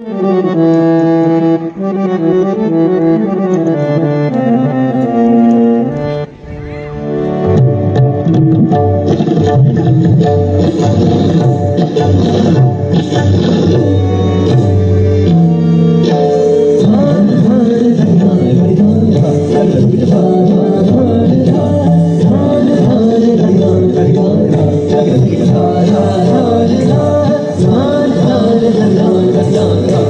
la la done.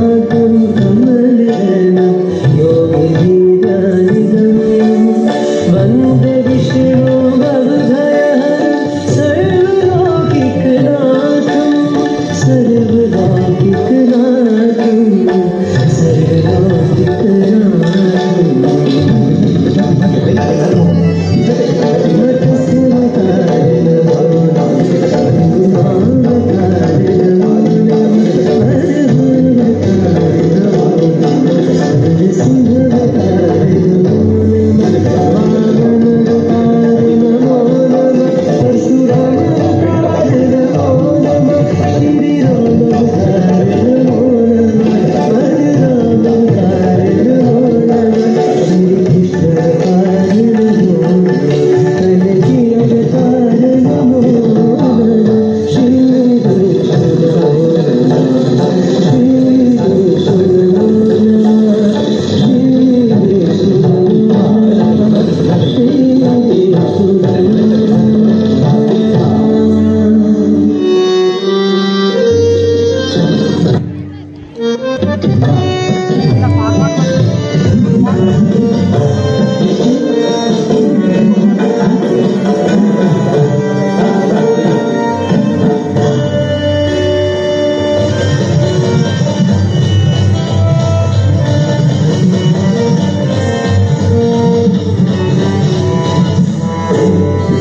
Oh.